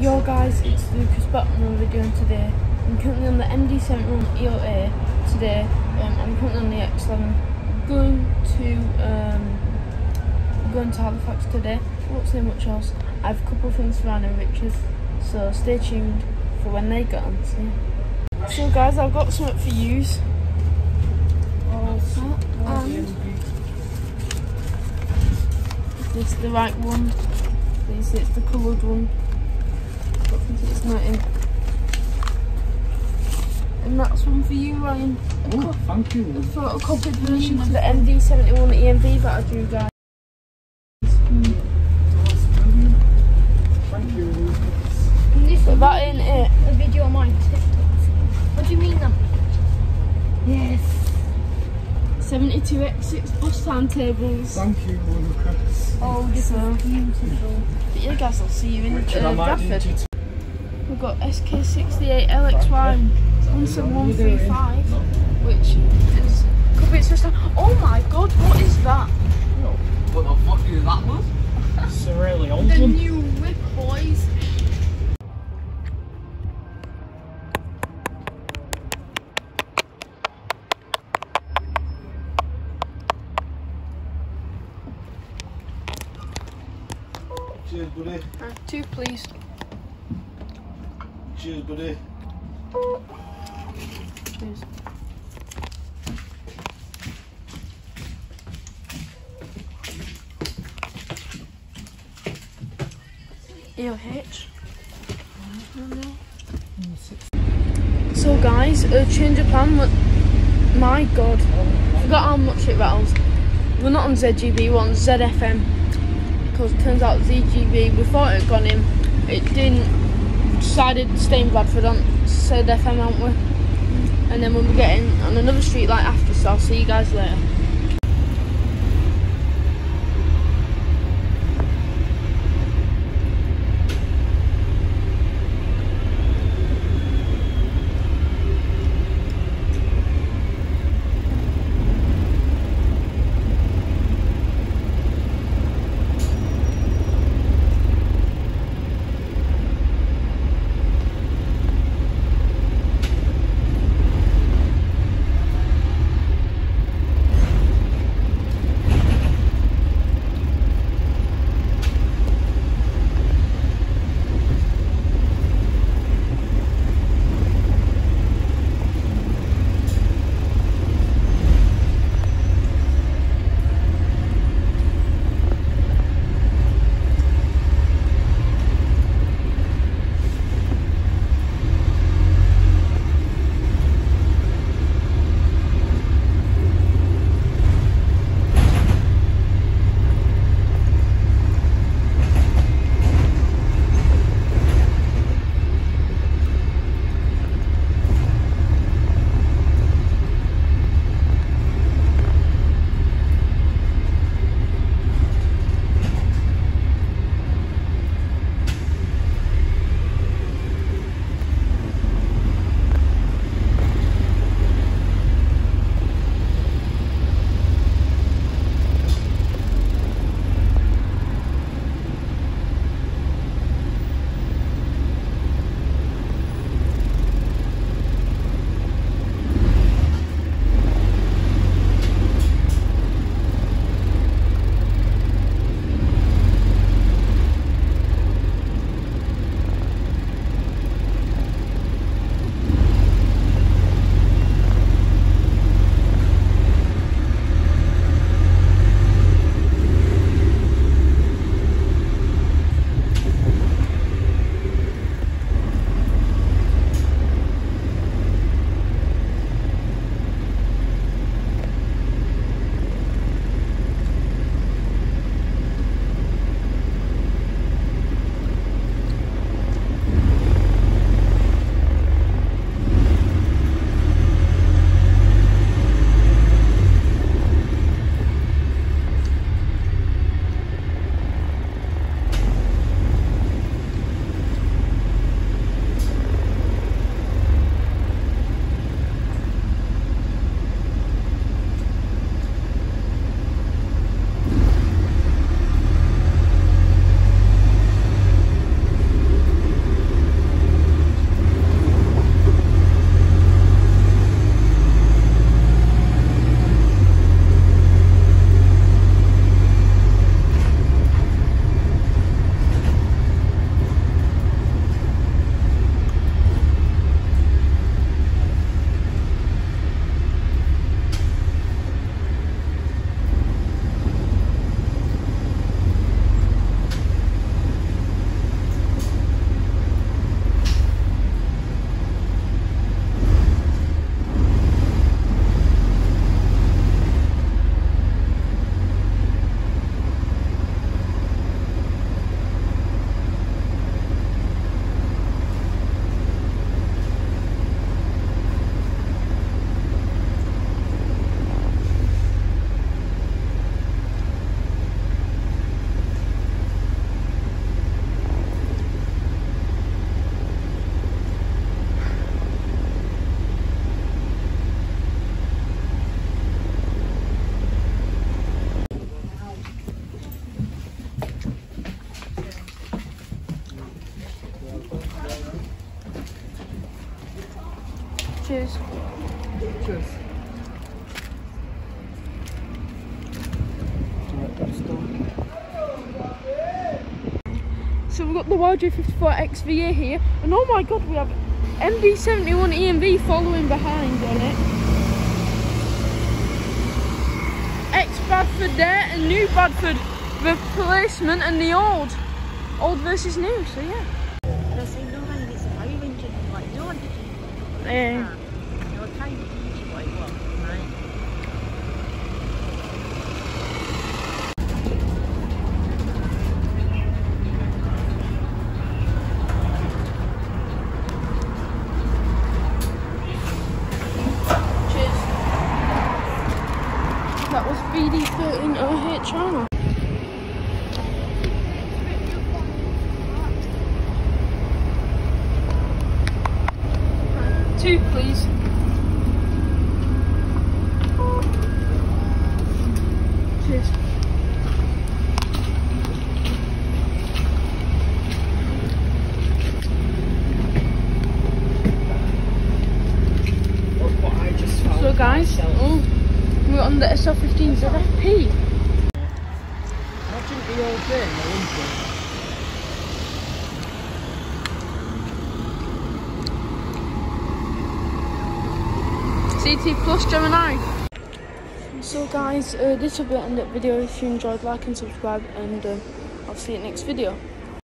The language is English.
Yo guys, it's Lucas back on another video and today. I'm currently on the MD71 EOA today. Um, I'm currently on the X11. I'm going to um, going to Halifax today. I won't say much else. I have a couple of things for Anna and Richard, so stay tuned for when they get on. So, so guys, I've got something for yous. And is this the right one? Please, it's the coloured one. It's not in. And that's one for you, Ryan. A Oh, thank you. a photocopied version of the MD71 EMV that I drew, guys. Thank you. But that ain't it. a video on my TikTok. What do you mean? Yes. 72X6 bus timetables. Thank you, Lucas. Oh, this So- is beautiful. But yeah, guys, I'll see you in I uh, Bradford. You to We've got SK68 LXY 17135, which is could be its first time. Oh my god, what is that? What the fuck is that was? It's a really old The one. new whip, boys. Cheers, buddy. Uh, two, please. Cheers, buddy. Cheers. EOH. So guys, a change of plan. My god, forgot how much it rattles. We're not on ZGB, we're on ZFM. Because turns out ZGB, we thought it had gone in, it didn't. Decided to stay in Bradford on ZFM, aren't we? And then we'll be getting on another StreetLite after, so I'll see you guys later. Cheers. Cheers. Right, that's done. So we've got the YJ54 XVA here, and oh my god, we have MD71 EMV following behind on it. Ex Bradford there, and new Bradford replacement, and the old. Old versus new, so yeah. Kasi cheers. That was BD13 OH China. Two, please. Cheers. Look what I just found. So guys, myself. oh, we're on the SL15 ZFP. Imagine the old day in the. CT Plus Gemini. So guys, uh, this will be the end of the video. If you enjoyed, like and subscribe, and um, I'll see you next video.